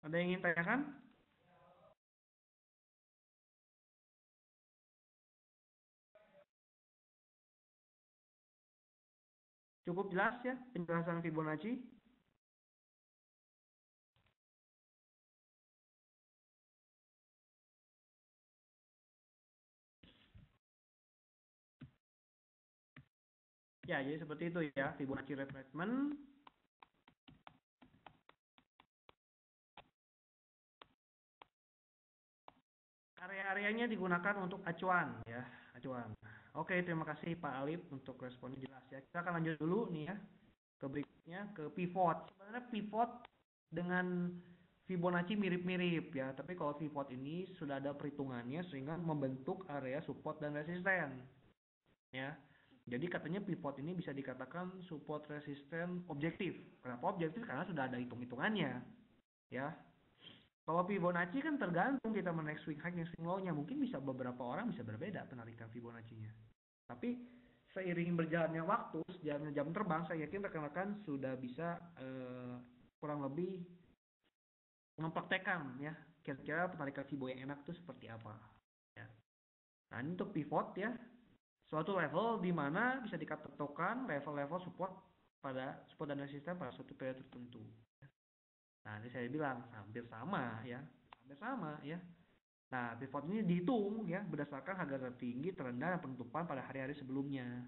Ada yang ingin tanyakan? Cukup jelas ya penjelasan Fibonacci? Ya, jadi seperti itu ya Fibonacci retracement. Area-areanya digunakan untuk acuan ya, acuan. Oke, terima kasih Pak Alif untuk responnya jelas ya. Kita akan lanjut dulu nih ya ke berikutnya ke pivot. Sebenarnya pivot dengan Fibonacci mirip-mirip ya, tapi kalau pivot ini sudah ada perhitungannya sehingga membentuk area support dan resisten. Ya. Jadi katanya pivot ini bisa dikatakan support resisten objektif. Kenapa objektif? Karena sudah ada hitung-hitungannya. Ya. Kalau Fibonacci kan tergantung kita menaik swing high swing low-nya. Mungkin bisa beberapa orang bisa berbeda penarikan Fibonacci-nya. Tapi seiring berjalannya waktu, sejalannya jam terbang, saya yakin rekan-rekan sudah bisa eh, kurang lebih mempraktekkan ya kira-kira penarikan Fibo yang enak itu seperti apa. Ya. Nah ini untuk pivot ya, suatu level di mana bisa dikatakan level-level support pada support dan resisten pada suatu periode tertentu. Nah, ini saya bilang hampir sama ya, hampir sama ya. Nah, pivot ini dihitung ya berdasarkan harga tertinggi, terendah, dan penutupan pada hari-hari sebelumnya.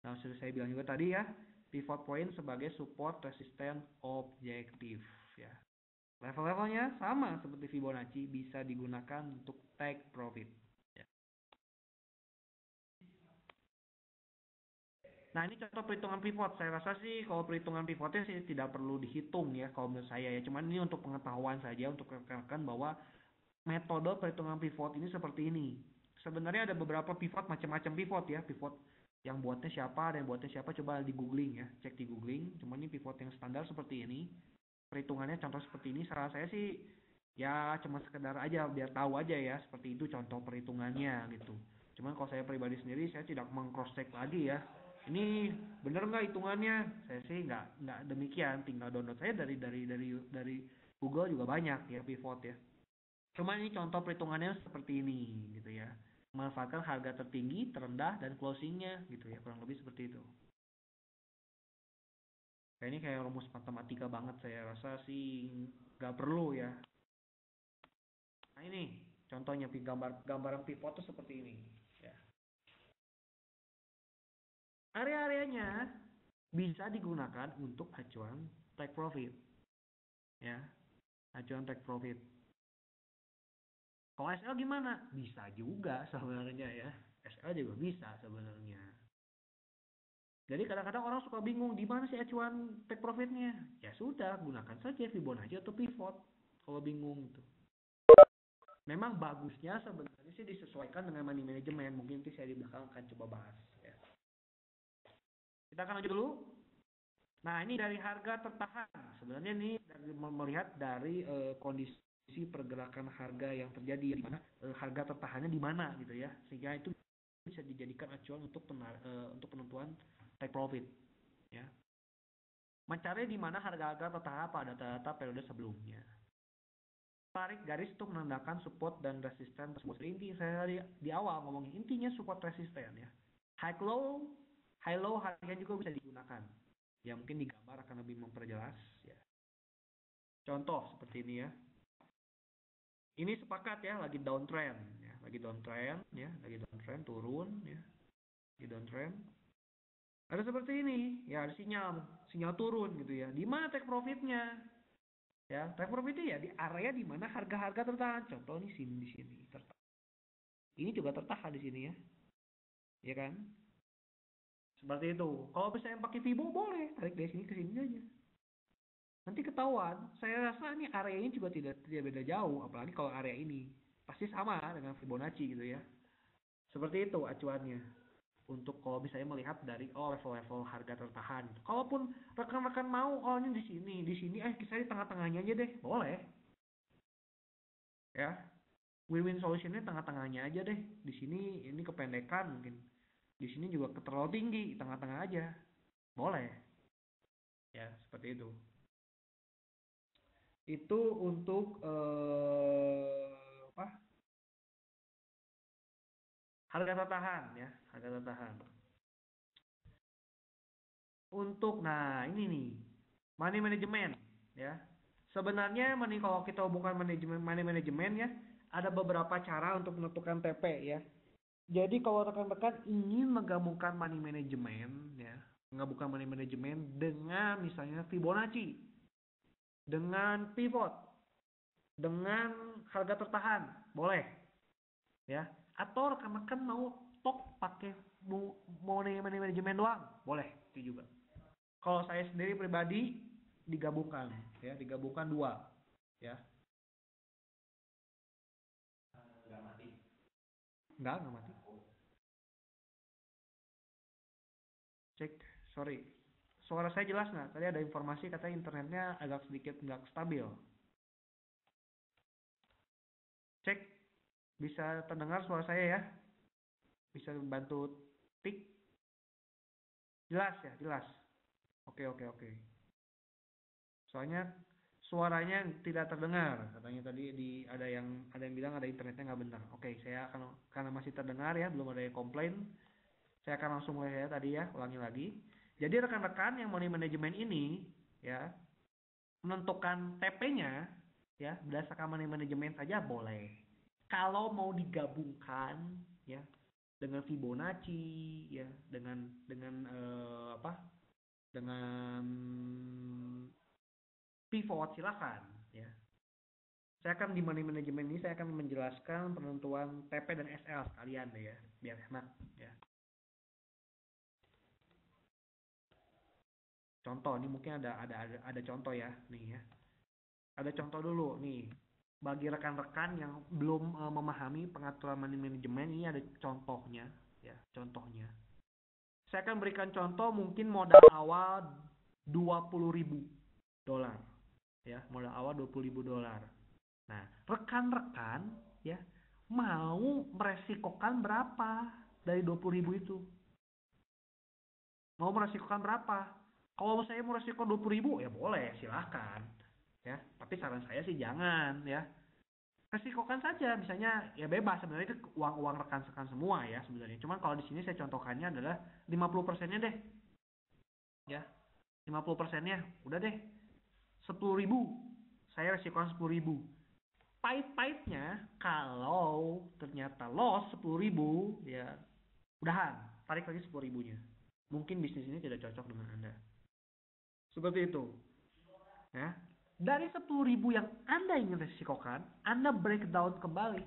Nah, sudah saya bilang juga tadi ya, pivot point sebagai support resisten objektif ya. Level-levelnya sama seperti Fibonacci, bisa digunakan untuk take profit. Nah ini contoh perhitungan pivot. Saya rasa sih kalau perhitungan pivotnya sih tidak perlu dihitung ya kalau menurut saya ya. Cuman ini untuk pengetahuan saja untuk rekan-rekan bahwa metode perhitungan pivot ini seperti ini. Sebenarnya ada beberapa pivot macam-macam pivot ya. Pivot yang buatnya siapa dan buatnya siapa coba di googling ya. Cek di googling. Cuman ini pivot yang standar seperti ini. Perhitungannya contoh seperti ini. Saran saya sih ya cuma sekedar aja biar tahu aja ya seperti itu contoh perhitungannya gitu. Cuman kalau saya pribadi sendiri saya tidak mengcross check lagi ya ini bener nggak hitungannya? Saya sih nggak nggak demikian. Tinggal download saya dari dari dari dari Google juga banyak ya pivot ya. Cuma ini contoh perhitungannya seperti ini gitu ya. Memanfaatkan harga tertinggi terendah dan closingnya gitu ya. Kurang lebih seperti itu. Kayak ini kayak rumus matematika banget saya rasa sih nggak perlu ya. Nah ini contohnya gambar gambaran pivot tuh seperti ini area-areanya bisa digunakan untuk acuan take profit. Ya, acuan take profit. Kalau SL gimana? Bisa juga sebenarnya ya. SL juga bisa sebenarnya. Jadi kadang-kadang orang suka bingung di mana sih acuan take profitnya? Ya sudah, gunakan saja Fibonacci atau pivot kalau bingung itu. Memang bagusnya sebenarnya sih disesuaikan dengan money management. Mungkin nanti saya di belakang akan coba bahas. Kita akan lanjut dulu. Nah, ini dari harga tertahan. Sebenarnya ini dari, melihat dari uh, kondisi pergerakan harga yang terjadi di mana uh, harga tertahannya di mana gitu ya. Sehingga itu bisa dijadikan acuan untuk penar, uh, untuk penentuan take profit ya. Mencari di mana harga-harga tertahan pada data periode sebelumnya. Tarik garis untuk menandakan support dan resisten tersebut. Inti saya di, di awal ngomongin intinya support resisten ya. High low high low harganya juga bisa digunakan. Ya mungkin digambar akan lebih memperjelas ya. Contoh seperti ini ya. Ini sepakat ya lagi downtrend ya. Lagi downtrend ya. Lagi downtrend turun ya. Lagi downtrend. Ada seperti ini ya ada sinyal. Sinyal turun gitu ya. Di mana take profitnya? Ya take profitnya ya di area di mana harga-harga tertahan. Contoh ini sini di sini tertahan. Ini juga tertahan di sini ya. Ya kan seperti itu. Kalau misalnya pakai Vibo boleh, tarik dari sini ke sini aja. Nanti ketahuan. Saya rasa ini area ini juga tidak tidak beda jauh, apalagi kalau area ini pasti sama dengan Fibonacci gitu ya. Seperti itu acuannya. Untuk kalau misalnya melihat dari oh level-level harga tertahan. Kalaupun rekan-rekan mau oh ini di sini, di sini eh kita di tengah-tengahnya aja deh, boleh. Ya. Win-win solutionnya tengah-tengahnya aja deh. Di sini ini kependekan mungkin di sini juga terlalu tinggi tengah-tengah aja boleh ya seperti itu itu untuk eh, apa? Harga tertahan ya, harga tertahan. Untuk nah ini nih, money management ya. Sebenarnya money kalau kita hubungkan manajemen money management ya, ada beberapa cara untuk menentukan TP ya. Jadi kalau rekan-rekan ingin menggabungkan money management ya, menggabungkan money management dengan misalnya Fibonacci, dengan pivot, dengan harga tertahan, boleh. Ya. Atau rekan-rekan mau tok pakai money management doang, boleh itu juga. Kalau saya sendiri pribadi digabungkan ya, digabungkan dua ya. Enggak enggak mati. Sorry. Suara saya jelas nggak? Tadi ada informasi katanya internetnya agak sedikit nggak stabil. Cek, bisa terdengar suara saya ya? Bisa bantu tik? Jelas ya, jelas. Oke, oke, oke. Soalnya suaranya tidak terdengar katanya tadi di ada yang ada yang bilang ada internetnya nggak benar. Oke, saya akan karena masih terdengar ya, belum ada yang komplain. Saya akan langsung mulai ya tadi ya, ulangi lagi. Jadi rekan-rekan yang money management ini ya menentukan TP-nya ya berdasarkan money management saja boleh. Kalau mau digabungkan ya dengan Fibonacci ya dengan dengan uh, apa dengan pivot silakan ya saya akan di money management ini saya akan menjelaskan penentuan TP dan SL sekalian deh ya biar enak ya contoh ini mungkin ada ada ada, ada contoh ya nih ya. Ada contoh dulu nih. Bagi rekan-rekan yang belum uh, memahami pengaturan money management ini ada contohnya ya contohnya. Saya akan berikan contoh mungkin modal awal 20.000 dolar ya. Modal awal 20.000 dolar. Nah rekan-rekan ya mau meresikokan berapa dari 20.000 itu? Mau meresikokan berapa kalau saya mau resiko 20 ribu ya boleh silahkan. Ya tapi saran saya sih jangan ya. Resikokan saja misalnya ya bebas. Sebenarnya itu uang uang rekan rekan semua ya sebenarnya. Cuman kalau di sini saya contohkannya adalah 50 persennya deh. Ya 50 persennya udah deh. 10 ribu saya resikokan 10 ribu. Pahit-pahitnya kalau ternyata loss 10 ribu ya udahan. Tarik lagi 10 ribunya. Mungkin bisnis ini tidak cocok dengan anda seperti itu. Ya. Dari 10 ribu yang Anda ingin resikokan, Anda breakdown kembali.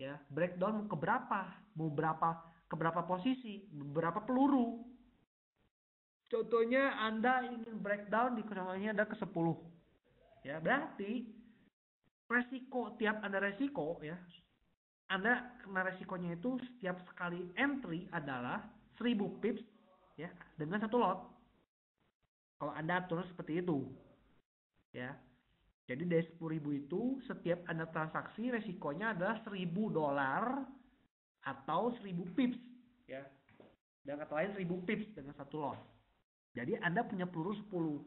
Ya, breakdown ke berapa? Mau berapa? Ke berapa posisi? Berapa peluru? Contohnya Anda ingin breakdown di contohnya ada ke 10. Ya, berarti resiko tiap Anda resiko ya. Anda kena resikonya itu setiap sekali entry adalah 1000 pips ya dengan satu lot. Kalau Anda atur seperti itu. Ya. Jadi dari 10.000 itu setiap Anda transaksi resikonya adalah 1.000 dolar atau 1.000 pips, ya. Dan kata lain 1.000 pips dengan satu lot. Jadi Anda punya peluru 10.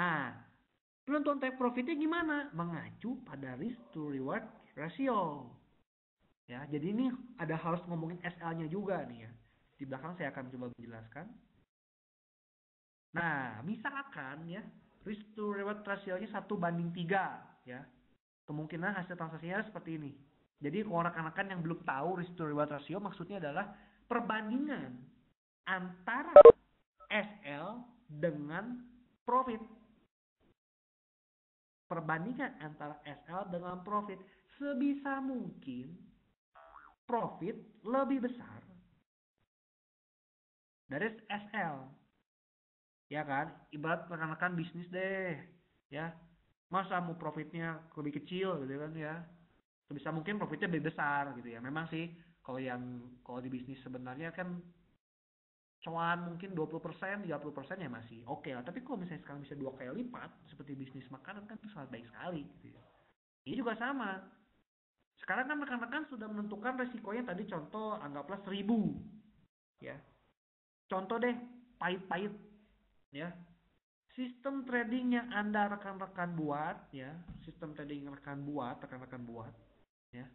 Nah, penentuan take profitnya gimana? Mengacu pada risk to reward ratio. Ya, jadi ini ada harus ngomongin SL-nya juga nih ya. Di belakang saya akan coba menjelaskan. Nah, misalkan ya, risk to reward ratio-nya satu banding tiga ya. Kemungkinan hasil transaksinya seperti ini. Jadi kalau rekan-rekan yang belum tahu risk to reward ratio maksudnya adalah perbandingan antara SL dengan profit. Perbandingan antara SL dengan profit sebisa mungkin profit lebih besar dari SL ya kan? Ibarat rekan-rekan bisnis deh ya. Masa mau profitnya lebih kecil gitu kan ya. Sebisa mungkin profitnya lebih besar gitu ya. Memang sih kalau yang kalau di bisnis sebenarnya kan cuan mungkin 20% 30% ya masih oke okay lah. Tapi kalau misalnya sekarang bisa dua kali lipat seperti bisnis makanan kan itu sangat baik sekali gitu ya. Ini juga sama. Sekarang kan rekan-rekan sudah menentukan resikonya. Tadi contoh anggaplah seribu ya contoh deh pahit-pahit ya sistem trading yang Anda rekan-rekan buat ya, sistem trading rekan buat, rekan-rekan buat ya.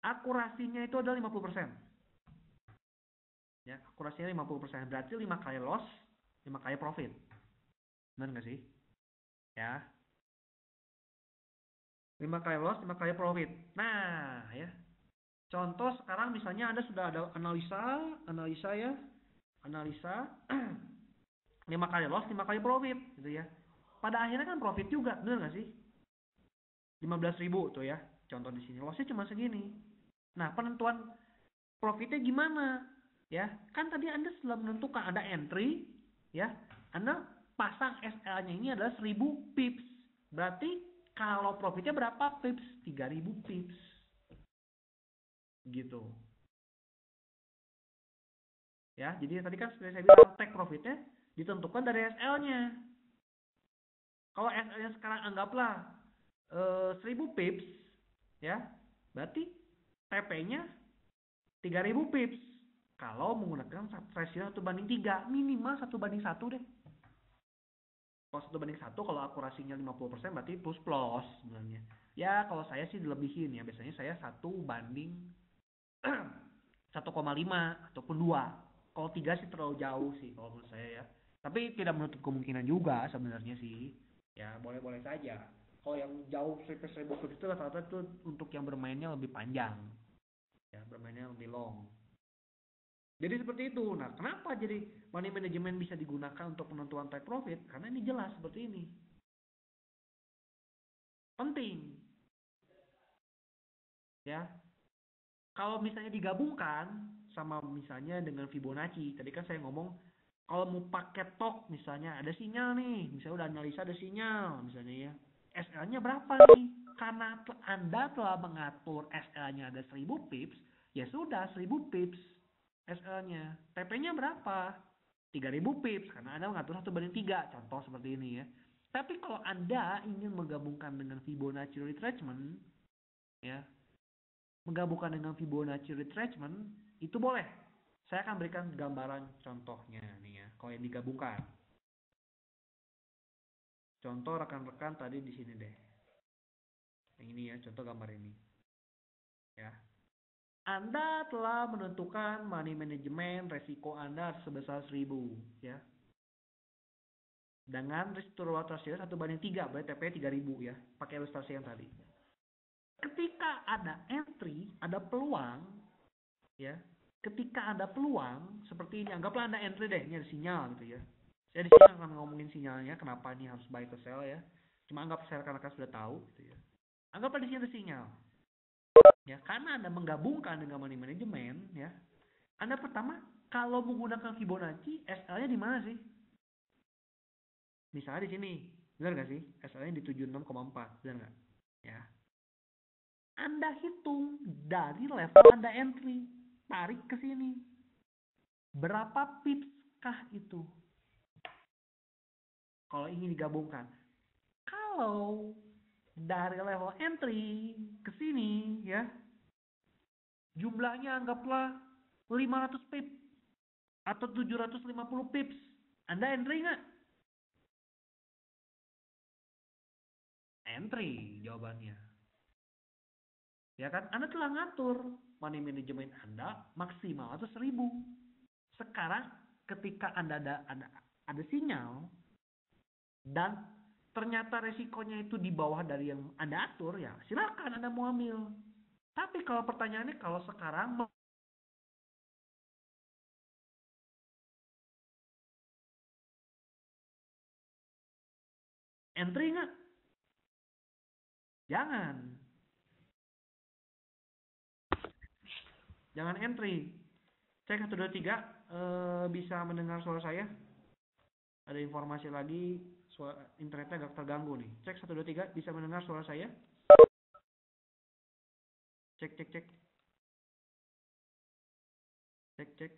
Akurasinya itu adalah 50%. Ya, akurasinya 50%. Berarti 5 kali loss, 5 kali profit. Benar nggak sih? Ya. 5 kali loss, 5 kali profit. Nah, ya. Contoh sekarang misalnya Anda sudah ada analisa, analisa ya, analisa 5 kali loss, 5 kali profit gitu ya. Pada akhirnya kan profit juga, benar nggak sih? 15.000 tuh ya. Contoh di sini lossnya cuma segini. Nah, penentuan profitnya gimana? Ya, kan tadi Anda sudah menentukan ada entry, ya. Anda pasang SL-nya ini adalah 1000 pips. Berarti kalau profitnya berapa pips? 3000 pips. Gitu. Ya, jadi tadi kan seperti saya bilang take profitnya ditentukan dari SL-nya. Kalau SL-nya sekarang anggaplah eh, 1000 pips, ya, berarti TP-nya 3000 pips. Kalau menggunakan ratio 1 banding 3, minimal 1 banding 1 deh. Kalau 1 banding 1, kalau akurasinya 50% berarti plus plus sebenarnya. Ya, kalau saya sih dilebihin ya. Biasanya saya 1 banding 1,5 ataupun 2. Kalau 3 sih terlalu jauh sih kalau menurut saya ya. Tapi tidak menutup kemungkinan juga sebenarnya sih. Ya, boleh-boleh saja. Kalau yang jauh seribu itu rata-rata itu untuk yang bermainnya lebih panjang. Ya, bermainnya lebih long. Jadi seperti itu. Nah, kenapa jadi money management bisa digunakan untuk penentuan take profit? Karena ini jelas seperti ini. Penting. Ya. Kalau misalnya digabungkan sama misalnya dengan Fibonacci, tadi kan saya ngomong kalau mau pakai tok misalnya ada sinyal nih, misalnya udah analisa ada sinyal misalnya ya. SL-nya berapa nih? Karena Anda telah mengatur SL-nya ada 1000 pips, ya sudah 1000 pips SL-nya. TP-nya berapa? 3000 pips karena Anda mengatur satu banding 3. Contoh seperti ini ya. Tapi kalau Anda ingin menggabungkan dengan Fibonacci retracement ya, menggabungkan dengan Fibonacci retracement itu boleh. Saya akan berikan gambaran contohnya nih ya, kalau yang digabungkan. Contoh rekan-rekan tadi di sini deh. Yang ini ya, contoh gambar ini. Ya, anda telah menentukan money management resiko Anda sebesar 1000 ya. Dengan restoratif ratio 1 banding 3, berarti TP 3000 ya. Pakai ilustrasi yang tadi. Ketika ada entry, ada peluang ya. Ketika ada peluang seperti ini, anggaplah Anda entry deh, ini ada sinyal gitu ya. Saya di sini akan ngomongin sinyalnya, kenapa ini harus buy to sell ya. Cuma anggap saya rekan-rekan sudah tahu gitu ya. Anggaplah di sini ada sinyal ya karena anda menggabungkan dengan money management ya anda pertama kalau menggunakan Fibonacci SL-nya di mana sih misalnya di sini benar nggak sih SL-nya di 76,4 benar nggak ya anda hitung dari level anda entry tarik ke sini berapa pips kah itu kalau ingin digabungkan kalau dari level entry ke sini ya jumlahnya anggaplah 500 pips atau 750 pips Anda entry nggak? Entry jawabannya. Ya kan? Anda telah ngatur money management Anda maksimal atau 1000. Sekarang ketika Anda ada ada ada sinyal dan ternyata resikonya itu di bawah dari yang Anda atur, ya silakan Anda mau ambil. Tapi kalau pertanyaannya kalau sekarang entry nggak? Jangan. Jangan entry. Cek 123 e, bisa mendengar suara saya? Ada informasi lagi suara internetnya agak terganggu nih. Cek 1 2 3 bisa mendengar suara saya? Cek cek cek. Cek cek.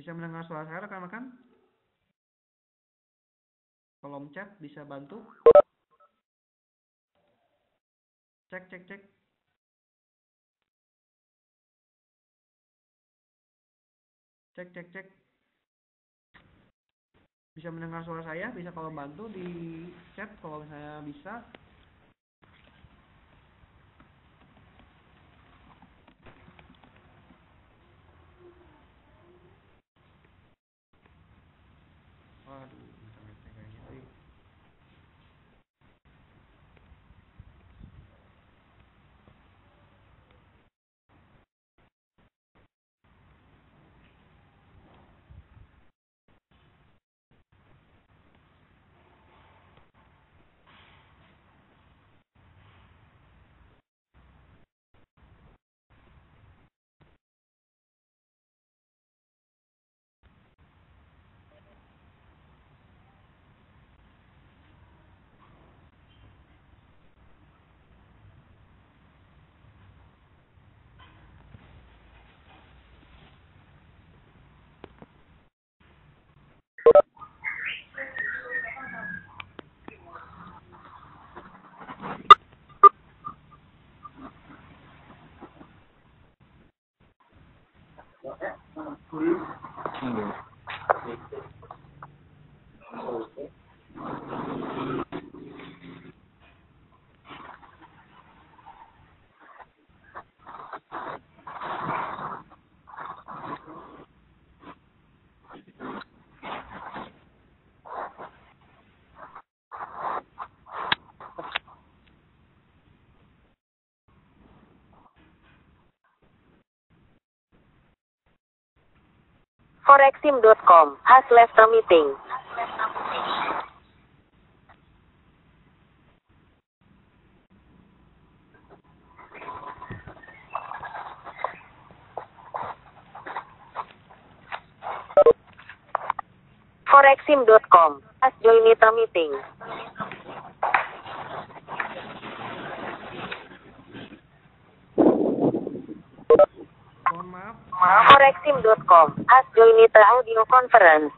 Bisa mendengar suara saya rekan-rekan? Kolom chat bisa bantu? Cek cek cek. Cek cek cek. bisa mendengar suara saya bisa kalau bantu di chat kalau misalnya bisa Forexim.com has left a meeting. Forexim.com has joined a meeting. mohon maaf Forexim.com has joined audio conference.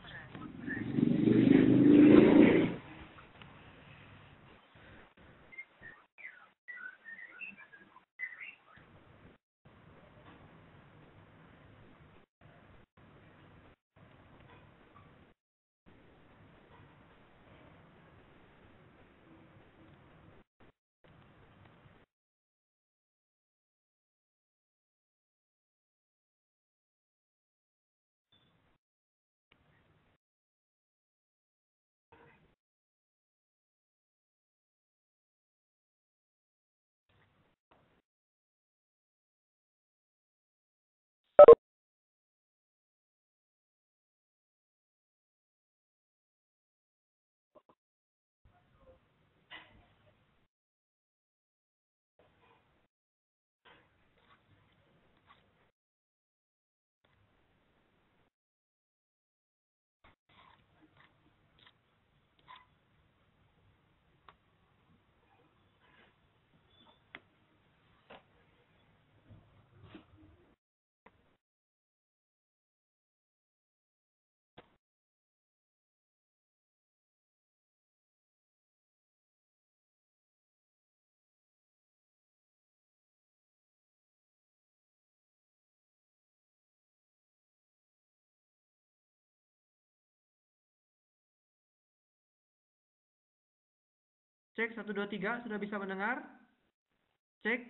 Cek 123 sudah bisa mendengar? Cek.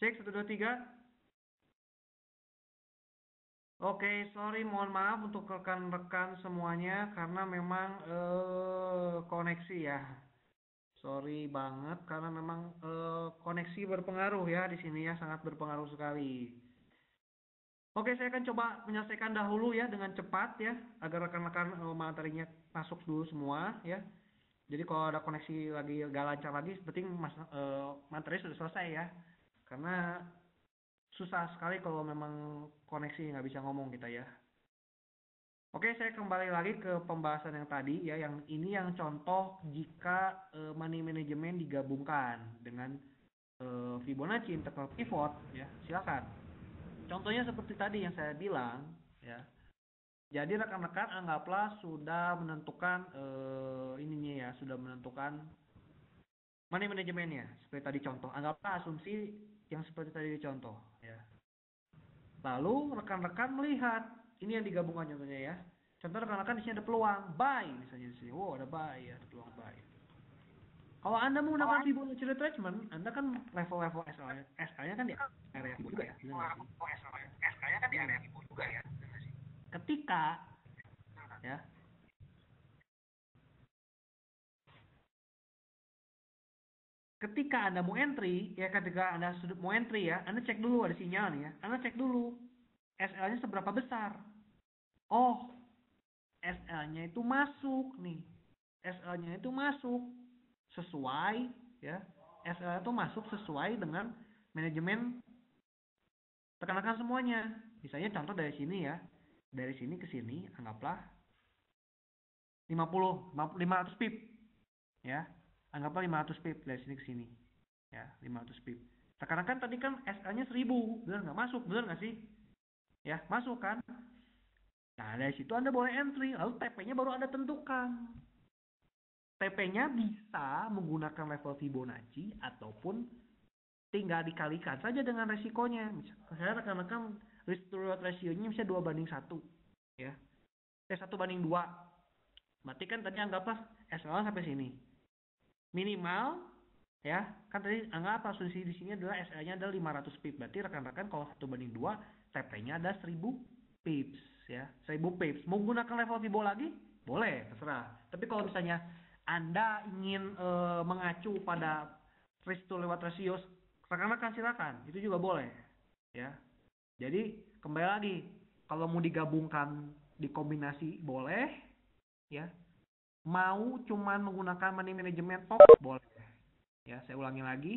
Cek 123. Oke, sorry mohon maaf untuk rekan-rekan semuanya karena memang eh, koneksi ya. Sorry banget karena memang eh, koneksi berpengaruh ya di sini ya sangat berpengaruh sekali. Oke, saya akan coba menyelesaikan dahulu ya dengan cepat ya agar rekan-rekan eh, materinya masuk dulu semua ya. Jadi kalau ada koneksi lagi gak lancar lagi, berarti mas, eh, materi sudah selesai ya. Karena susah sekali kalau memang koneksi nggak bisa ngomong kita ya. Oke, saya kembali lagi ke pembahasan yang tadi ya. Yang ini yang contoh jika eh, money management digabungkan dengan eh, Fibonacci interval pivot ya. Silakan. Contohnya seperti tadi yang saya bilang ya. Jadi rekan-rekan anggaplah sudah menentukan eh, ininya ya, sudah menentukan money manajemennya seperti tadi contoh. Anggaplah asumsi yang seperti tadi contoh ya. Lalu rekan-rekan melihat ini yang digabungkan contohnya ya. contoh rekan-rekan di sini ada peluang buy misalnya di sini wow ada buy ya ada peluang buy kalau anda menggunakan Fibonacci retracement anda kan level-level SL-nya kan di area juga ya SL-nya kan di area juga ya ketika ya ketika Anda mau entry, ya ketika Anda mau entry ya, Anda cek dulu ada sinyal nih ya. Anda cek dulu SL-nya seberapa besar. Oh, SL-nya itu masuk nih. SL-nya itu masuk sesuai ya. SL itu masuk sesuai dengan manajemen tekan-tekan semuanya. Misalnya contoh dari sini ya. Dari sini ke sini anggaplah 50 500 pip. Ya anggaplah 500 pip dari sini ke sini. Ya 500 pip. Sekarang kan tadi kan SL nya 1000 benar nggak? Masuk benar nggak sih? Ya masuk kan? Nah dari situ anda boleh entry lalu TP nya baru anda tentukan. TP nya bisa menggunakan level Fibonacci ataupun tinggal dikalikan saja dengan resikonya. Misalnya rekan-rekan risk to reward ratio nya bisa 2 banding 1 ya. Eh 1 banding 2 berarti kan tadi anggaplah SL sampai sini. Minimal ya kan tadi anggap asumsi di sini adalah SL-nya adalah 500 pips. Berarti rekan-rekan kalau satu banding dua TP-nya ada 1000 pips ya. 1000 pips. Mau gunakan level Fibo lagi? Boleh terserah. Tapi kalau misalnya anda ingin e, mengacu pada risk to lewat ratio rekan-rekan silakan. Itu juga boleh ya jadi kembali lagi kalau mau digabungkan dikombinasi boleh ya. Mau cuman menggunakan money management top boleh. Ya saya ulangi lagi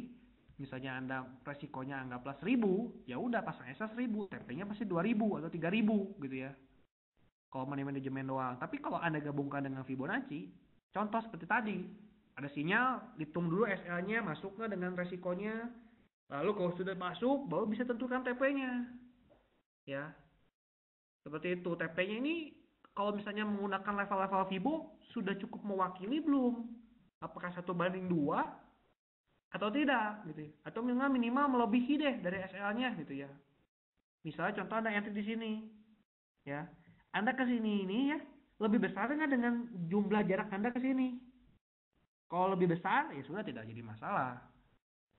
misalnya anda resikonya anggaplah 1000 ya udah pasang SA 1000 TP-nya pasti 2000 atau 3000 gitu ya. Kalau money management doang. Tapi kalau anda gabungkan dengan Fibonacci contoh seperti tadi ada sinyal hitung dulu SL-nya masuk nggak dengan resikonya lalu kalau sudah masuk baru bisa tentukan TP-nya ya seperti itu TP-nya ini kalau misalnya menggunakan level-level Fibo sudah cukup mewakili belum? Apakah satu banding dua atau tidak gitu ya? Atau minimal minimal melebihi deh dari SL-nya gitu ya. Misalnya contoh Anda entry di sini ya. Anda ke sini ini ya lebih besar nggak dengan jumlah jarak Anda ke sini? Kalau lebih besar ya sudah tidak jadi masalah.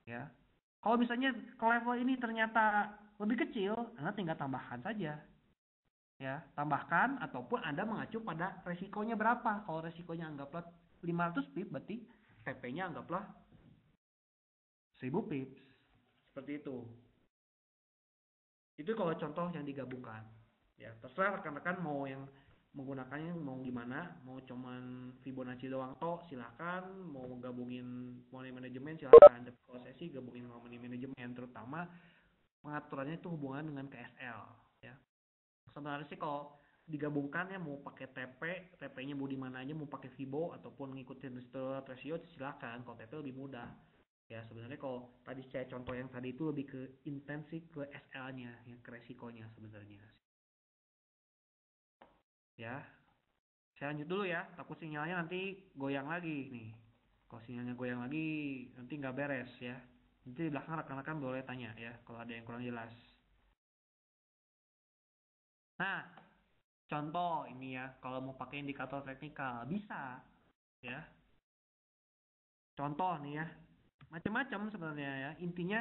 Ya. Kalau misalnya ke level ini ternyata lebih kecil, Anda tinggal tambahkan saja. Ya tambahkan ataupun anda mengacu pada resikonya berapa. Kalau resikonya anggaplah 500 pip berarti TP-nya anggaplah 1000 pips seperti itu. Itu kalau contoh yang digabungkan. Ya terserah rekan-rekan mau yang menggunakannya mau gimana. Mau cuman Fibonacci doang toh silahkan mau gabungin money management silahkan kalau saya sih gabungin money management terutama pengaturannya itu hubungan dengan KSL sebenarnya sih kalau digabungkan ya mau pakai TP, TP-nya mau di mana aja, mau pakai Fibo ataupun ngikutin restore ratio silakan. Kalau TP lebih mudah. Ya sebenarnya kalau tadi saya contoh yang tadi itu lebih ke intensi ke SL-nya, yang ke resikonya sebenarnya. Ya. Saya lanjut dulu ya, takut sinyalnya nanti goyang lagi nih. Kalau sinyalnya goyang lagi nanti nggak beres ya. Nanti di belakang rekan-rekan boleh tanya ya kalau ada yang kurang jelas. Nah, contoh ini ya, kalau mau pakai indikator teknikal bisa ya. Contoh nih ya, macam-macam sebenarnya ya. Intinya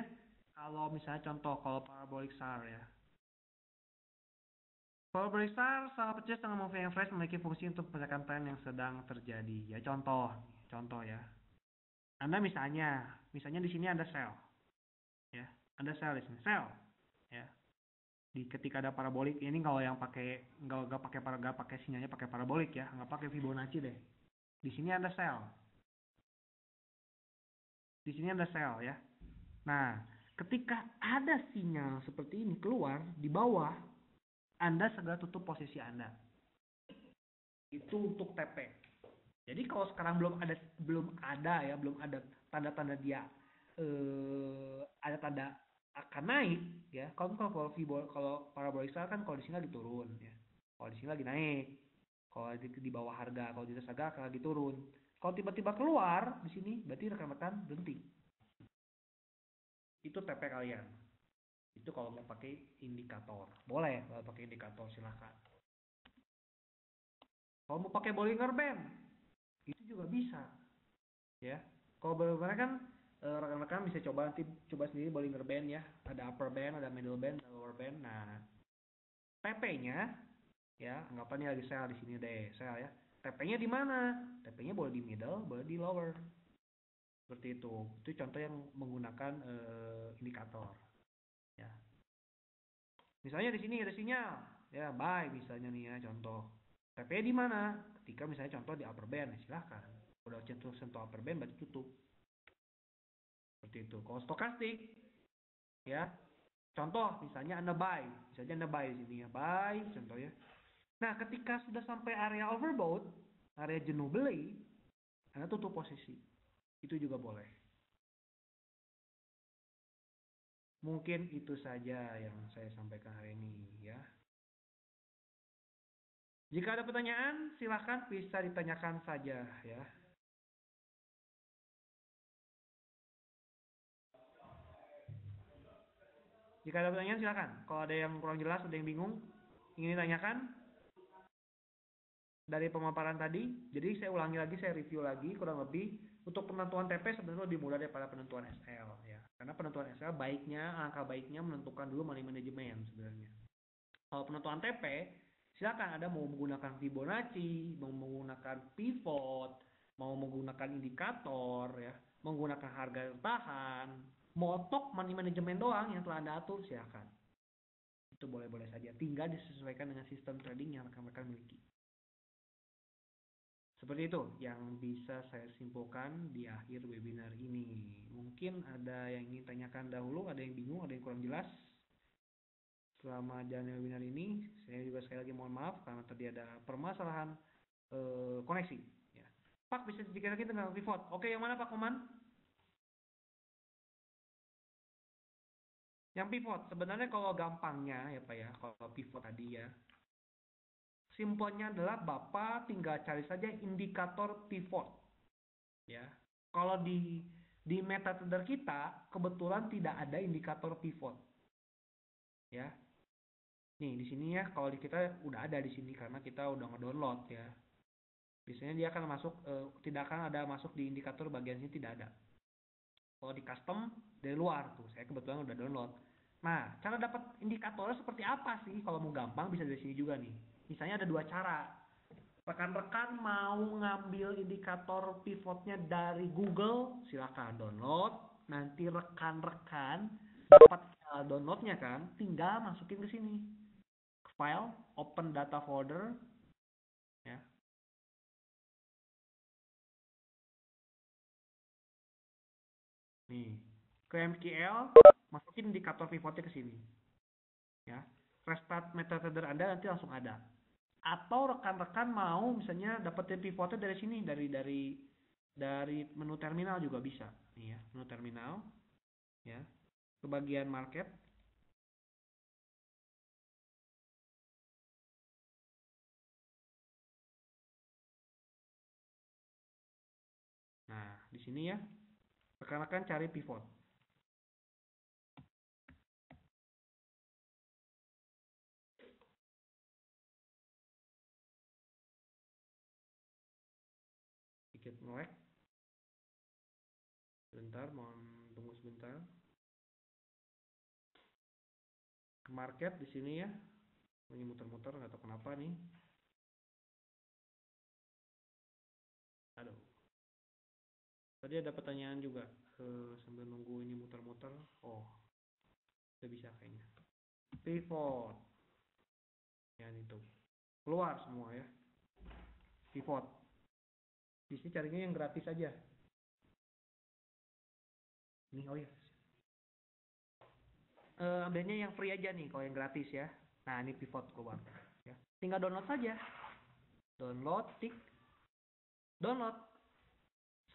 kalau misalnya contoh kalau parabolic SAR ya. Parabolic SAR salah purchase dengan moving average memiliki fungsi untuk menekan tren yang sedang terjadi. Ya contoh, contoh ya. Anda misalnya, misalnya di sini ada sell. Ya, ada sell di sini, sell. Ya di ketika ada parabolik ini kalau yang pakai nggak nggak pakai para nggak pakai sinyalnya pakai parabolik ya nggak pakai Fibonacci deh di sini ada sel di sini ada sel ya nah ketika ada sinyal seperti ini keluar di bawah anda segera tutup posisi anda itu untuk TP jadi kalau sekarang belum ada belum ada ya belum ada tanda-tanda dia eh, ada tanda akan naik ya. Kalau kalau kalau parabolik kan kalau di sini lagi turun ya. Kalau di sini lagi naik. Kalau di, di bawah harga kalau di atas harga akan lagi turun. Kalau tiba-tiba keluar di sini berarti rekan-rekan berhenti. Itu TP kalian. Itu kalau mau pakai indikator. Boleh kalau pakai indikator silahkan. Kalau mau pakai Bollinger Band, juga bisa. Ya. Kalau Bollinger kan eh, rekan-rekan bisa coba nanti coba sendiri Bollinger Band ya. Ada upper band, ada middle band, ada lower band. Nah, TP-nya ya, anggapannya lagi sel di sini deh, sel ya. TP-nya di mana? TP-nya boleh di middle, boleh di lower. Seperti itu. Itu contoh yang menggunakan eh, indikator. Ya. Misalnya di sini ada sinyal, ya bye misalnya nih ya contoh. TP di mana? Ketika misalnya contoh di upper band, ya silahkan. Udah sentuh sentuh upper band berarti tutup. Seperti itu. Kalau stokastik, ya contoh misalnya anda buy, misalnya anda buy di sini ya buy, contoh ya. Nah ketika sudah sampai area overbought, area jenuh beli, anda tutup posisi. Itu juga boleh. Mungkin itu saja yang saya sampaikan hari ini ya. Jika ada pertanyaan, silahkan bisa ditanyakan saja ya. Jika ada pertanyaan silahkan. Kalau ada yang kurang jelas, ada yang bingung, ingin ditanyakan dari pemaparan tadi. Jadi saya ulangi lagi, saya review lagi kurang lebih untuk penentuan TP sebenarnya lebih mudah daripada penentuan SL ya. Karena penentuan SL baiknya angka baiknya menentukan dulu money manajemen sebenarnya. Kalau penentuan TP silakan ada mau menggunakan Fibonacci, mau menggunakan pivot, mau menggunakan indikator ya, menggunakan harga tahan, motok money manajemen doang yang telah Anda atur silakan. Itu boleh-boleh saja, tinggal disesuaikan dengan sistem trading yang rekan-rekan miliki. Seperti itu yang bisa saya simpulkan di akhir webinar ini. Mungkin ada yang ingin tanyakan dahulu, ada yang bingung, ada yang kurang jelas. Selama jalan webinar ini, saya juga sekali lagi mohon maaf karena tadi ada permasalahan e, koneksi. Ya. Pak bisa sedikit lagi tentang pivot. Oke, yang mana Pak Koman? Yang pivot, sebenarnya kalau gampangnya ya Pak ya, kalau pivot tadi ya, simpelnya adalah Bapak tinggal cari saja indikator pivot. Ya. Kalau di di MetaTrader kita kebetulan tidak ada indikator pivot. Ya. Nih, di sini ya kalau di kita udah ada di sini karena kita udah ngedownload ya. Biasanya dia akan masuk eh, tidak akan ada masuk di indikator bagian sini tidak ada. Kalau di custom dari luar tuh, saya kebetulan udah download. Nah, cara dapat indikatornya seperti apa sih? Kalau mau gampang bisa dari sini juga nih Misalnya ada dua cara. Rekan-rekan mau ngambil indikator pivotnya dari Google, silakan download. Nanti rekan-rekan dapat downloadnya kan, tinggal masukin ke sini. File, open data folder, ya. Nih, ke MQL, masukin indikator pivotnya ke sini. Ya, restart MetaTrader Anda nanti langsung ada atau rekan-rekan mau misalnya dapetin pivotnya dari sini dari dari dari menu terminal juga bisa nih ya menu terminal ya ke bagian market sini ya. Rekan-rekan cari pivot. Sedikit melek sebentar mohon tunggu sebentar. Ke market di sini ya. Ini muter-muter nggak tahu kenapa nih tadi ada pertanyaan juga ke sambil nunggu ini muter-muter oh udah bisa kayaknya pivot ya itu keluar semua ya pivot di sini carinya yang gratis aja. Ini oh ya. Uh, ambilnya yang free aja nih kalau yang gratis ya. Nah ini pivot keluar. Ya. Tinggal download saja. Download, tik, download,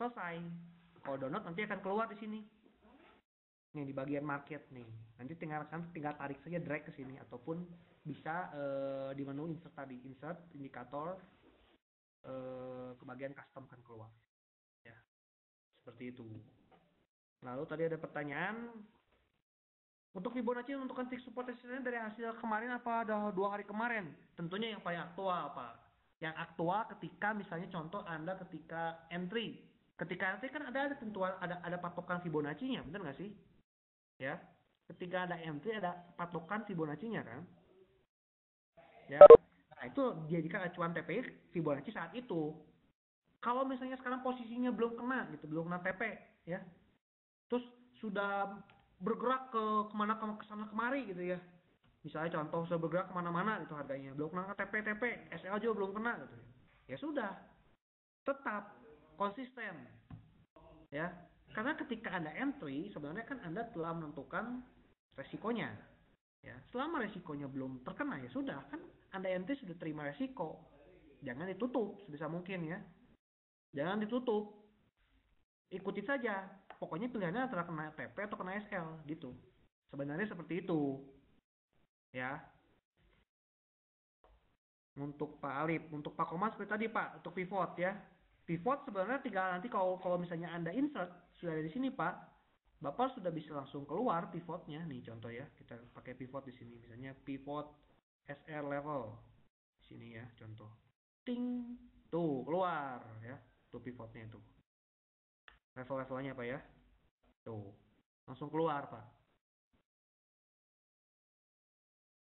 selesai. Kalau download nanti akan keluar di sini. Nih di bagian market nih. Nanti tinggal tinggal tarik saja drag ke sini ataupun bisa uh, di menu insert tadi insert indikator eh, ke bagian custom kan keluar ya seperti itu lalu tadi ada pertanyaan untuk Fibonacci menentukan titik support resistance dari hasil kemarin apa ada dua hari kemarin tentunya yang paling aktual pak yang aktual ketika misalnya contoh Anda ketika entry. Ketika entry kan ada ada tentuan ada ada patokan Fibonacci-nya, benar nggak sih? Ya. Ketika ada entry ada patokan Fibonacci-nya kan? Ya. Nah, itu dijadikan acuan TP Fibonacci saat itu. Kalau misalnya sekarang posisinya belum kena gitu, belum kena TP ya. Terus sudah bergerak ke ke mana ke sana kemari gitu ya misalnya contoh saya bergerak ke mana-mana itu harganya belum kena TP TP SL juga belum kena gitu ya sudah tetap konsisten. Ya karena ketika anda entry sebenarnya kan anda telah menentukan resikonya. Ya selama resikonya belum terkena ya sudah kan anda entry sudah terima resiko. Jangan ditutup sebisa mungkin ya. Jangan ditutup. Ikuti saja. Pokoknya pilihannya antara kena TP atau kena SL gitu. Sebenarnya seperti itu. Ya. Untuk Pak Alip untuk Pak Komar seperti tadi Pak untuk pivot ya pivot sebenarnya tinggal nanti kalau kalau misalnya anda insert sudah ada di sini Pak Bapak sudah bisa langsung keluar pivotnya. Nih contoh ya kita pakai pivot di sini. Misalnya pivot SR level. Di sini ya contoh. Ting tuh keluar ya tuh pivotnya itu. Level-levelnya Pak ya. Tuh langsung keluar Pak.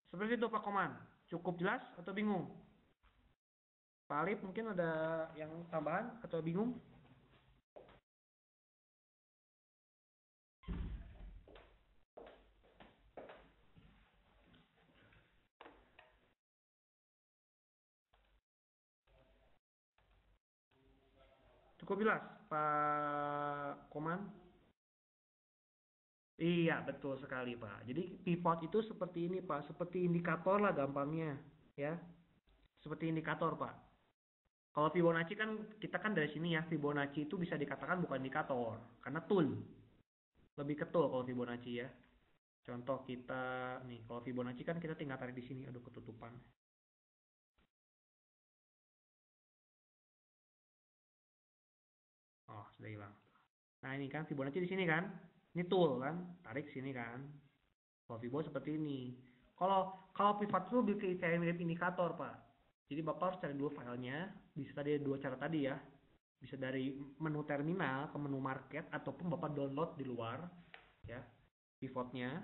Seperti itu Pak Koman. Cukup jelas atau bingung? Pak Alif mungkin ada yang tambahan atau bingung? Cukup jelas Pak Koman? Iya, betul sekali, Pak. Jadi pivot itu seperti ini, Pak. Seperti indikator lah gampangnya, ya. Seperti indikator, Pak. Kalau Fibonacci kan kita kan dari sini ya, Fibonacci itu bisa dikatakan bukan indikator, karena tool. Lebih ke tool kalau Fibonacci ya. Contoh kita nih, kalau Fibonacci kan kita tinggal tarik di sini, aduh ketutupan. Oh, sudah hilang. Nah, ini kan Fibonacci di sini kan ini tool kan tarik sini kan kalau pivot seperti ini kalau kalau pivot itu lebih mirip indikator pak jadi bapak harus cari dulu filenya. Bisa tadi dua cara tadi ya. Bisa dari menu terminal ke menu market ataupun bapak download di luar ya pivotnya.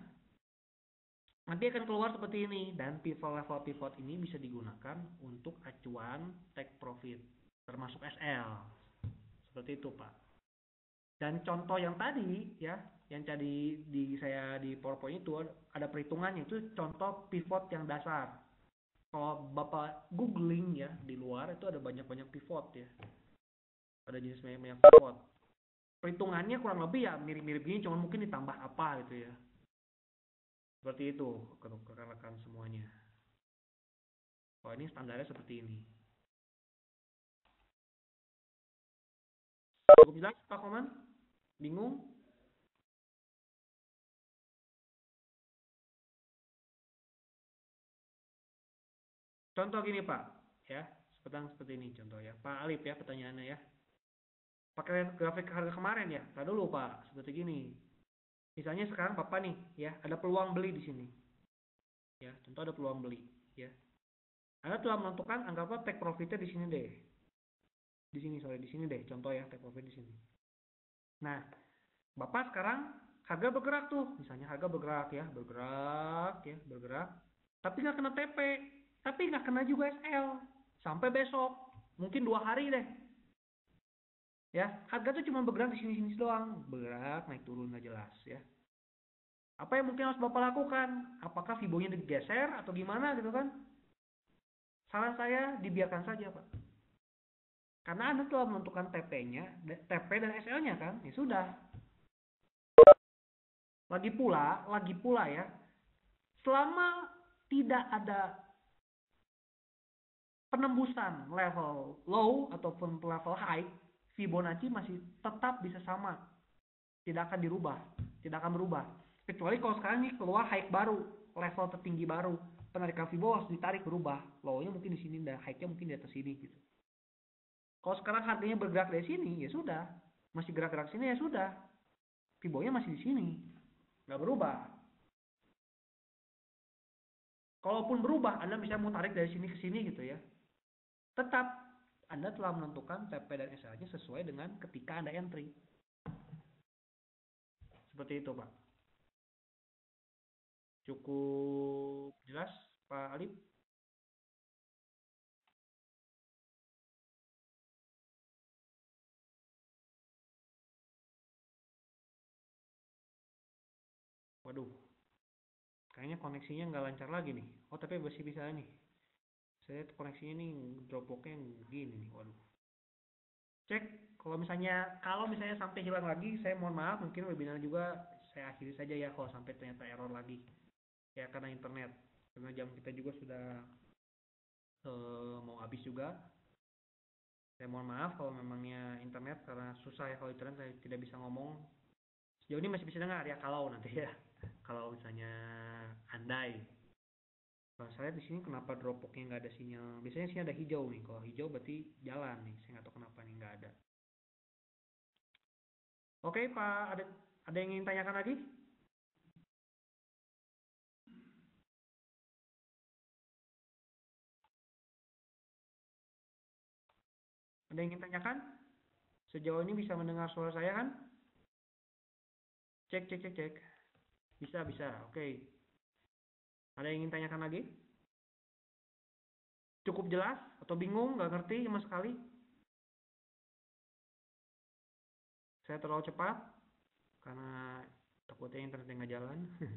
Nanti akan keluar seperti ini. Dan pivot level pivot ini bisa digunakan untuk acuan take profit termasuk SL seperti itu pak. Dan contoh yang tadi ya yang tadi di saya di PowerPoint itu ada perhitungannya. Itu contoh pivot yang dasar. Kalau Bapak googling ya di luar itu ada banyak-banyak pivot ya. Ada jenis banyak-banyak pivot. Perhitungannya kurang lebih ya mirip-mirip gini cuma mungkin ditambah apa gitu ya. Seperti itu rekan-rekan semuanya. Kalau ini standarnya seperti ini. Cukup jelas Pak Koman? Bingung? Contoh gini Pak, ya, seperti seperti ini contoh ya. Pak Alif ya pertanyaannya ya. Pakai grafik harga kemarin ya. Tadi dulu Pak, seperti gini. Misalnya sekarang Bapak nih, ya, ada peluang beli di sini. Ya, contoh ada peluang beli, ya. Anda telah menentukan anggaplah take profitnya di sini deh. Di sini, sorry, di sini deh. Contoh ya, take profit di sini. Nah, Bapak sekarang harga bergerak tuh. Misalnya harga bergerak ya, bergerak ya, bergerak. Tapi nggak kena TP tapi nggak kena juga SL sampai besok. Mungkin dua hari deh. Ya harga tuh cuma bergerak di sini sini doang. Bergerak naik turun nggak jelas ya. Apa yang mungkin harus bapak lakukan? Apakah fibonya digeser atau gimana gitu kan? Saran saya dibiarkan saja pak. Karena anda telah menentukan TP-nya TP dan SL-nya kan? Ya sudah. Lagi pula lagi pula ya selama tidak ada penembusan level low ataupun level high, Fibonacci masih tetap bisa sama. Tidak akan dirubah, tidak akan berubah. Kecuali kalau sekarang nih keluar high baru, level tertinggi baru, penarikan Fibonacci harus ditarik berubah. Low-nya mungkin di sini dan high-nya mungkin di atas sini gitu. Kalau sekarang harganya bergerak dari sini, ya sudah. Masih gerak-gerak sini ya sudah. Fibonacci masih di sini. Nggak berubah. Kalaupun berubah, Anda bisa mau tarik dari sini ke sini gitu ya tetap Anda telah menentukan TP dan SLA-nya sesuai dengan ketika Anda entry. Seperti itu, Pak. Cukup jelas, Pak Alif? Waduh, kayaknya koneksinya nggak lancar lagi nih. Oh, tapi masih bisa nih. Saya koneksinya nih dropboxnya gini nih, waduh. Cek, kalau misalnya kalau misalnya sampai hilang lagi, saya mohon maaf, mungkin webinar juga saya akhiri saja ya kalau sampai ternyata error lagi. Ya karena internet, karena jam kita juga sudah uh, mau habis juga. Saya mohon maaf kalau memangnya internet karena susah ya kalau internet saya tidak bisa ngomong. Sejauh ini masih bisa dengar ya kalau nanti ya kalau misalnya andai kalau saya di sini kenapa dropboxnya nggak ada sinyal? Biasanya sih ada hijau nih. Kalau hijau berarti jalan nih. Saya nggak tahu kenapa nih nggak ada. Oke pak ada ada yang ingin tanyakan lagi? Ada yang ingin tanyakan sejauh ini bisa mendengar suara saya kan? Cek cek cek cek. Bisa, bisa. Oke. Okay. Ada yang ingin tanyakan lagi? Cukup jelas? Atau bingung? Nggak ngerti sama sekali? Saya terlalu cepat? Karena takutnya internet nggak jalan.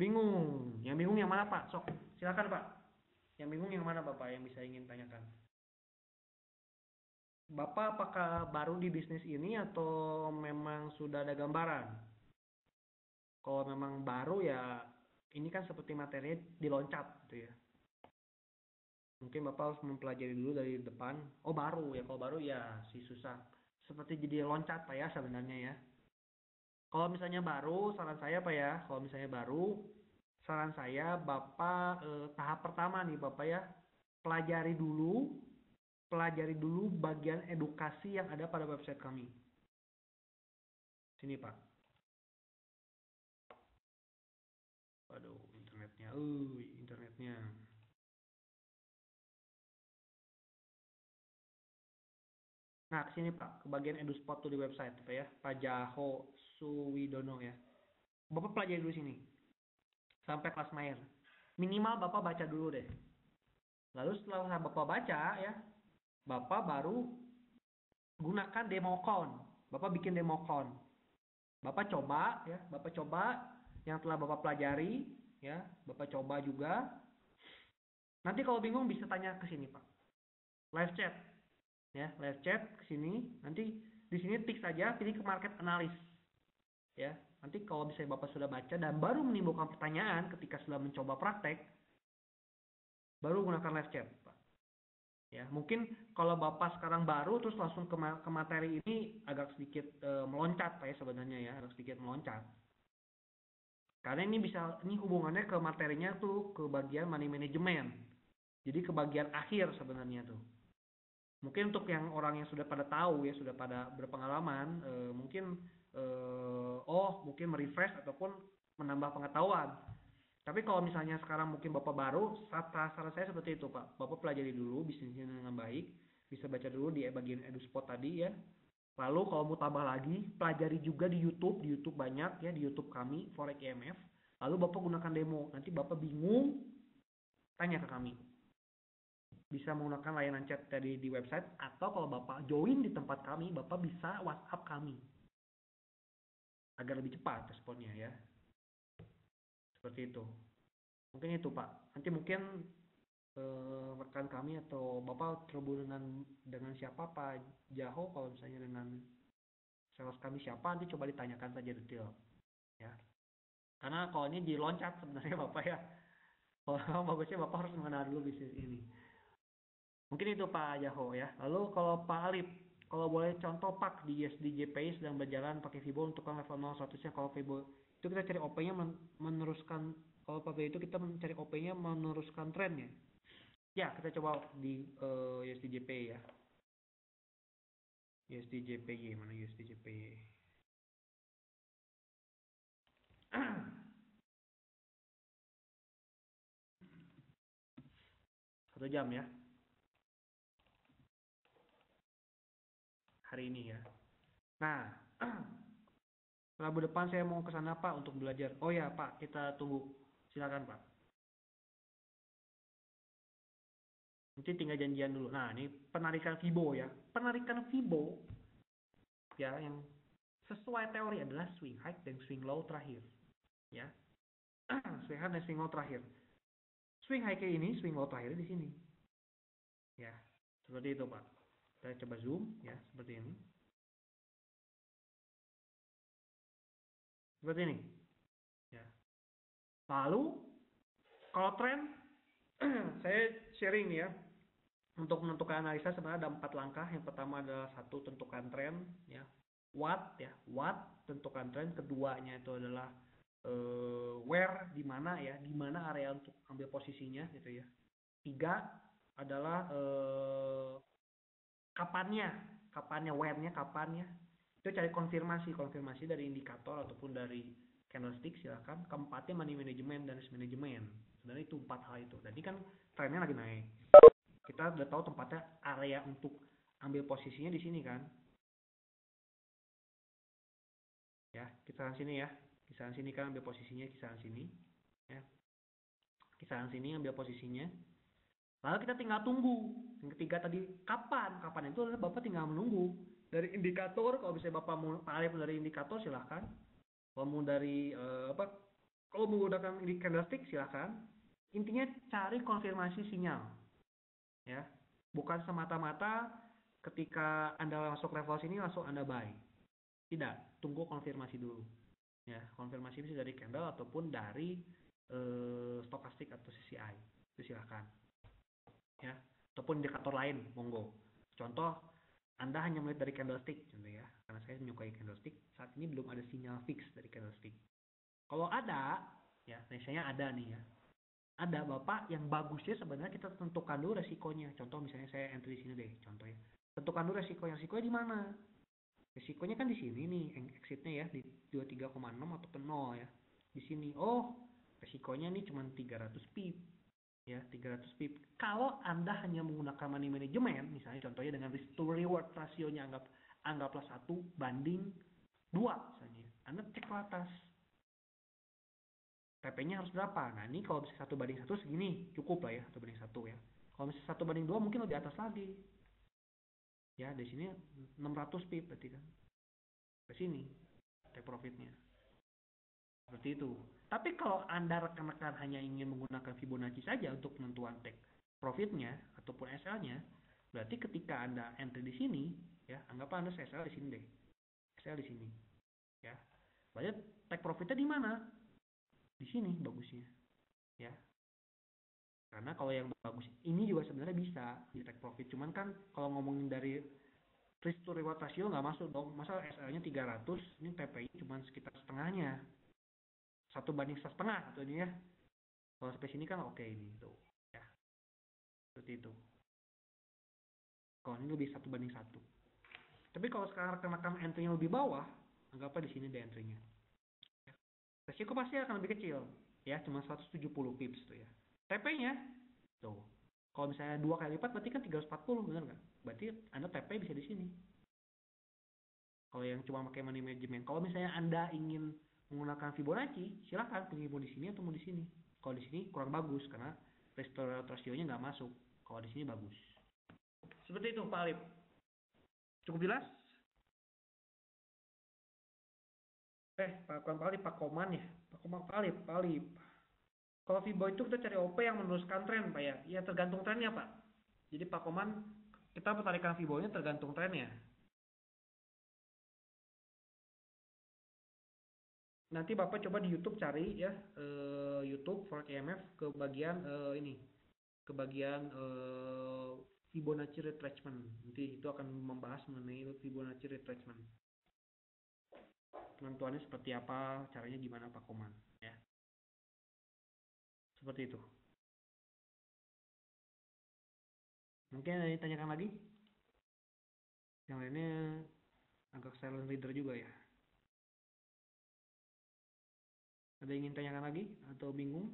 bingung. Yang bingung yang mana Pak? Sok, silakan Pak. Yang bingung yang mana Bapak yang bisa ingin tanyakan? Bapak apakah baru di bisnis ini atau memang sudah ada gambaran? Kalau memang baru ya ini kan seperti materi diloncat gitu ya. Mungkin Bapak harus mempelajari dulu dari depan. Oh baru ya, kalau baru ya si susah. Seperti jadi loncat Pak ya sebenarnya ya. Kalau misalnya baru, saran saya Pak ya, kalau misalnya baru, saran saya Bapak eh, tahap pertama nih Bapak ya, pelajari dulu pelajari dulu bagian edukasi yang ada pada website kami. Sini Pak. Uh, internetnya. Nah, sini Pak, ke bagian EduSpot tuh di website Pak ya. Pak Jaho Suwidono ya. Bapak pelajari dulu sini. Sampai kelas main. Minimal Bapak baca dulu deh. Lalu setelah Bapak baca ya, Bapak baru gunakan demo account. Bapak bikin demo account. Bapak coba ya, Bapak coba yang telah Bapak pelajari ya, Bapak coba juga. Nanti kalau bingung bisa tanya ke sini, Pak. Live chat. Ya, live chat ke sini. Nanti di sini tik saja pilih ke market analis. Ya, nanti kalau misalnya Bapak sudah baca dan baru menimbulkan pertanyaan ketika sudah mencoba praktek, baru gunakan live chat. Ya, mungkin kalau Bapak sekarang baru terus langsung ke, ke materi ini agak sedikit e, meloncat Pak ya sebenarnya ya, agak sedikit meloncat. Karena ini bisa ini hubungannya ke materinya tuh ke bagian money management. Jadi ke bagian akhir sebenarnya tuh. Mungkin untuk yang orang yang sudah pada tahu ya, sudah pada berpengalaman, e, mungkin e, oh mungkin merefresh ataupun menambah pengetahuan. Tapi kalau misalnya sekarang mungkin Bapak baru, saran saya seperti itu Pak. Bapak pelajari dulu bisnisnya dengan baik, bisa baca dulu di bagian EduSpot tadi ya. Lalu kalau mau tambah lagi, pelajari juga di YouTube, di YouTube banyak ya, di YouTube kami, Forex EMF. Lalu Bapak gunakan demo, nanti Bapak bingung, tanya ke kami. Bisa menggunakan layanan chat tadi di website, atau kalau Bapak join di tempat kami, Bapak bisa WhatsApp kami. Agar lebih cepat responnya ya seperti itu mungkin itu pak nanti mungkin eh, rekan kami atau bapak terhubung dengan dengan siapa? Pak Jaho kalau misalnya dengan sales kami siapa? Nanti coba ditanyakan saja detail ya. Karena kalau ini diloncat sebenarnya bapak ya. Kalau bagusnya bapak harus mengenal dulu bisnis ini. Mungkin itu pak Jaho ya. Lalu kalau pak Alip kalau boleh contoh pak di SDJPI sedang berjalan pakai Vibo untuk level 0 statusnya kalau Vibo itu kita cari OP-nya meneruskan kalau pada itu kita mencari OP-nya meneruskan trennya. Ya, kita coba di uh, eh, USDJP ya. USDJPY mana USDJPY? satu jam ya. Hari ini ya. Nah Rabu depan saya mau ke sana Pak untuk belajar. Oh ya Pak kita tunggu. Silakan Pak nanti tinggal janjian dulu. Nah ini penarikan Fibo ya. Penarikan Fibo ya yang sesuai teori adalah swing high dan swing low terakhir ya. Swing high dan swing low terakhir. Swing high kayak ini swing low terakhir di sini. Ya seperti itu pak. Kita coba zoom ya seperti ini. Seperti ini ya. Lalu kalau tren saya sharing nih ya untuk menentukan analisa sebenarnya ada empat langkah. Yang pertama adalah satu tentukan tren ya. What ya. What tentukan tren. Keduanya itu adalah uh, where di mana ya. Di mana area untuk ambil posisinya gitu ya. Tiga adalah uh, kapannya. Kapannya where-nya kapannya itu cari konfirmasi. Konfirmasi dari indikator ataupun dari candlestick silahkan keempatnya money management dan risk management. Sebenarnya itu empat hal itu. Jadi kan trennya lagi naik kita udah tahu tempatnya area untuk ambil posisinya di sini kan? Ya kisaran sini ya. Kisaran sini kan ambil posisinya kisaran sini ya. Kisaran sini ambil posisinya. Lalu kita tinggal tunggu. Yang ketiga tadi kapan? Kapan itu adalah bapak tinggal menunggu. Dari indikator kalau bisa bapak mau Pak dari indikator silahkan kalau mau dari uh, apa kalau menggunakan candlestick silahkan intinya cari konfirmasi sinyal ya bukan semata-mata ketika anda masuk level sini langsung anda buy tidak, tunggu konfirmasi dulu. Ya, konfirmasi bisa dari candle ataupun dari eh, stokastik atau CCI. Itu silahkan. Ya, ataupun indikator lain, monggo. Contoh, Anda hanya melihat dari candlestick, contoh ya. Karena saya menyukai candlestick, saat ini belum ada sinyal fix dari candlestick. Kalau ada, ya, misalnya ada nih ya. Ada Bapak yang bagusnya sebenarnya kita tentukan dulu resikonya. Contoh misalnya saya entry di sini deh, contoh ya. Tentukan dulu resikonya. Resikonya di mana? Resikonya kan di sini nih, exitnya ya di 23,6 atau ke 0 ya. Di sini, oh resikonya nih cuma 300 pip. Ya, 300 pip. Kalau Anda hanya menggunakan money management, misalnya contohnya dengan risk to reward rasionya anggap anggaplah 1 banding 2 misalnya. Anda cek ke atas. TP-nya harus berapa? Nah, ini kalau bisa satu banding satu segini, cukup lah ya, satu banding satu ya. Kalau misalnya satu banding dua mungkin lebih atas lagi. Ya di sini 600 pip berarti kan. Ke sini take profitnya. Seperti itu. Tapi kalau anda rekan-rekan hanya ingin menggunakan Fibonacci saja untuk penentuan take profitnya ataupun SL-nya berarti ketika anda entry di sini ya anggaplah anda SL di sini deh. SL di sini ya. Berarti take profitnya di mana di sini bagusnya ya karena kalau yang bagus ini juga sebenarnya bisa di take profit. Cuman kan kalau ngomongin dari risk to reward ratio nggak masuk dong. Masa SL-nya 300, ini TPI cuma sekitar setengahnya. Satu banding setengah atau ini ya. Kalau sampai sini kan oke okay, ini tuh. Ya. Seperti itu. Kalau ini lebih satu banding satu. Tapi kalau sekarang rekan-rekan entry-nya lebih bawah, anggaplah di sini ada entry-nya. Resiko pasti akan lebih kecil. Ya, cuma 170 pips tuh ya. TP-nya tuh. Kalau misalnya dua kali lipat berarti kan 340 benar nggak? Berarti anda TP bisa di sini. Kalau yang cuma pakai money management. Kalau misalnya anda ingin menggunakan Fibonacci silahkan pilih mau di sini atau mau di sini. Kalau di sini kurang bagus karena restore rasionya nggak masuk. Kalau di sini bagus. Seperti itu Pak Alip. Cukup jelas eh Pak Pak Alip Pak Koman ya Pak Koman Pak Alip Pak Alip kalau Fibo itu kita cari OP yang meneruskan tren Pak ya. Ya tergantung trennya Pak. Jadi Pak Koman kita petarikan Fibo-nya tergantung trennya. Nanti Bapak coba di YouTube cari ya uh, YouTube for EMF ke bagian uh, ini ke bagian uh, Fibonacci retracement. Nanti itu akan membahas mengenai Fibonacci retracement. Penentuannya seperti apa, caranya gimana Pak Koman ya. Seperti itu. Mungkin ada yang ditanyakan lagi? Yang lainnya agak silent reader juga ya. Ada yang ingin tanyakan lagi atau bingung?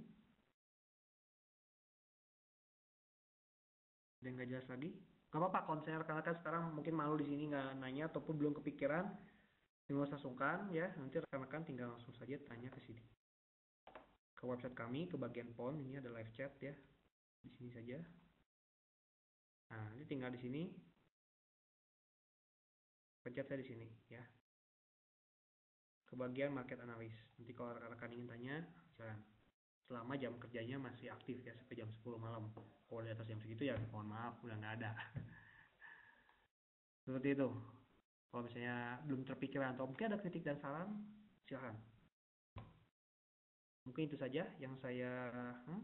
Ada yang nggak jelas lagi? Gak apa-apa, kalau misalnya rekan-rekan sekarang mungkin malu di sini nggak nanya ataupun belum kepikiran, nggak usah sungkan ya. Nanti rekan-rekan tinggal langsung saja tanya ke sini. Ke website kami, ke bagian phone, ini ada live chat ya. Di sini saja. Nah, ini tinggal di sini. Pencet saya di sini ya. Ke bagian market analysis. Nanti kalau rekan-rekan ingin tanya, silakan selama jam kerjanya masih aktif ya sampai jam 10 malam kalau di atas jam segitu ya mohon maaf udah nggak ada seperti itu kalau misalnya belum terpikirkan atau mungkin ada kritik dan saran silahkan mungkin itu saja yang saya hmm?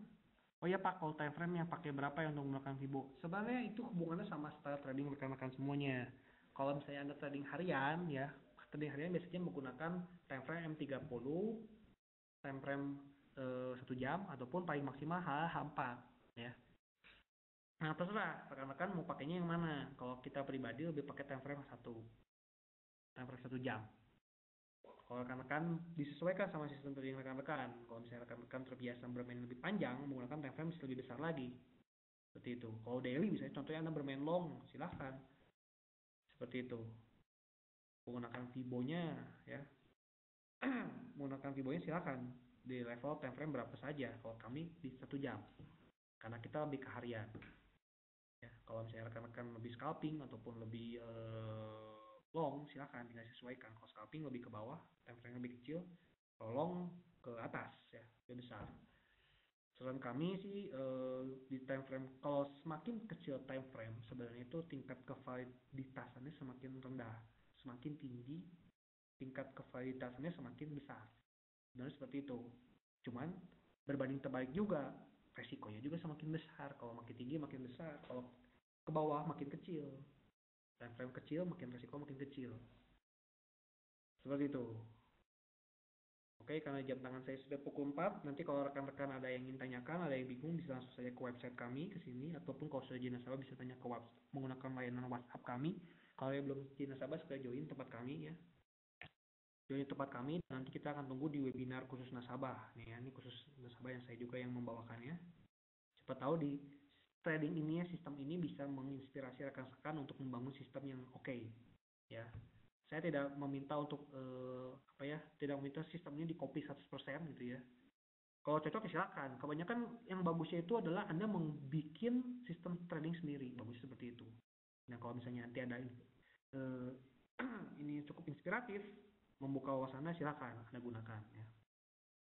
oh ya pak kalau time frame yang pakai berapa ya untuk melakukan Fibo sebenarnya itu hubungannya sama style trading rekan-rekan semuanya. Kalau misalnya anda trading harian ya trading harian biasanya menggunakan time frame M30 time frame satu jam ataupun paling maksimal H4 ya. Nah terserah rekan-rekan mau pakainya yang mana. Kalau kita pribadi lebih pakai time frame satu frame satu jam. Kalau rekan-rekan disesuaikan sama sistem trading rekan-rekan kalau misalnya rekan-rekan terbiasa bermain lebih panjang menggunakan time frame lebih besar lagi. Seperti itu. Kalau daily misalnya contohnya anda bermain long silahkan. Seperti itu. Menggunakan fibonya ya. Menggunakan fibonya silahkan. Di level time frame berapa saja kalau kami di satu jam. Karena kita lebih ke harian ya kalau misalnya rekan-rekan lebih scalping ataupun lebih uh, long silakan tinggal sesuaikan kalau scalping lebih ke bawah time frame lebih kecil kalau long ke atas ya lebih besar. Saran kami sih uh, di time frame kalau semakin kecil time frame sebenarnya itu tingkat kevaliditasannya semakin rendah semakin tinggi tingkat kevaliditasannya semakin besar. Sebenarnya seperti itu. Cuman berbanding terbalik juga resikonya juga semakin besar. Kalau makin tinggi makin besar. Kalau ke bawah makin kecil time frame kecil makin resiko makin kecil. Seperti itu. Oke, karena jam tangan saya sudah pukul 4, nanti kalau rekan-rekan ada yang ingin tanyakan, ada yang bingung, bisa langsung saja ke website kami ke sini, ataupun kalau sudah nasabah bisa tanya ke WhatsApp, menggunakan layanan WhatsApp kami. Kalau yang belum nasabah, sudah join tempat kami ya. Join tempat kami nanti kita akan tunggu di webinar khusus nasabah. Nih ya ini khusus nasabah yang saya juga yang membawakannya siapa tahu di trading ini ya sistem ini bisa menginspirasi rekan-rekan untuk membangun sistem yang oke okay, ya. Saya tidak meminta untuk uh, apa ya tidak meminta sistemnya di copy 100% gitu ya. Kalau cocok ya silakan. Kebanyakan yang bagusnya itu adalah anda membuat sistem trading sendiri bagus seperti itu. Nah kalau misalnya nanti ada uh, ini cukup inspiratif membuka wawasannya silakan anda gunakan ya.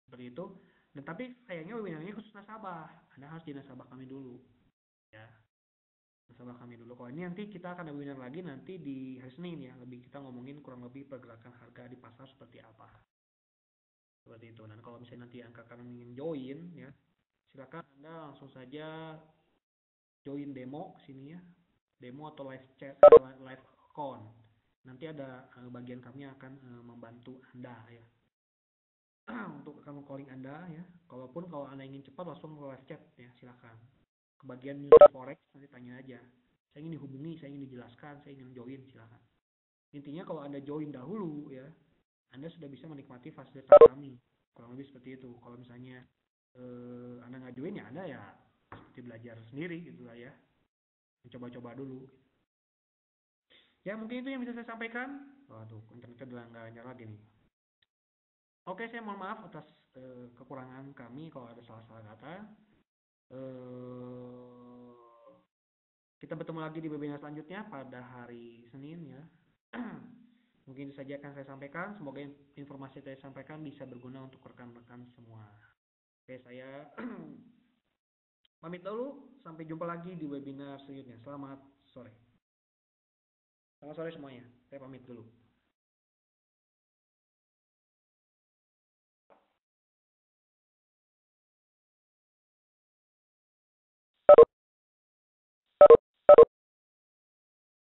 Seperti itu. Dan tapi sayangnya webinarnya khusus nasabah. Anda harus jadi nasabah kami dulu ya. Nasabah kami dulu. Kalau ini nanti kita akan ada webinar lagi nanti di hari Senin ya. Lebih kita ngomongin kurang lebih pergerakan harga di pasar seperti apa. Seperti itu. Dan kalau misalnya nanti angka kalian ingin join ya silakan anda langsung saja join demo sini ya. Demo atau live chat live account. Nanti ada uh, bagian kami akan uh, membantu Anda ya. Untuk akan calling Anda ya. Kalaupun kalau Anda ingin cepat langsung live chat ya silakan. Ke bagian news forex nanti tanya aja. Saya ingin dihubungi, saya ingin dijelaskan, saya ingin join silakan. Intinya kalau Anda join dahulu ya, Anda sudah bisa menikmati fasilitas kami. Kurang lebih seperti itu. Kalau misalnya eh, Anda nggak join ya Anda ya seperti belajar sendiri gitu lah ya. Mencoba-coba dulu. Ya mungkin itu yang bisa saya sampaikan. Waduh, internetnya udah nggak nyala lagi nih. Oke, saya mohon maaf atas uh, kekurangan kami kalau ada salah-salah kata. Uh, kita bertemu lagi di webinar selanjutnya pada hari Senin ya. Mungkin itu saja akan saya sampaikan. Semoga informasi yang saya sampaikan bisa berguna untuk rekan-rekan semua. Oke, saya pamit dulu. Sampai jumpa lagi di webinar selanjutnya. Selamat sore. Selamat sore semuanya. Saya pamit dulu.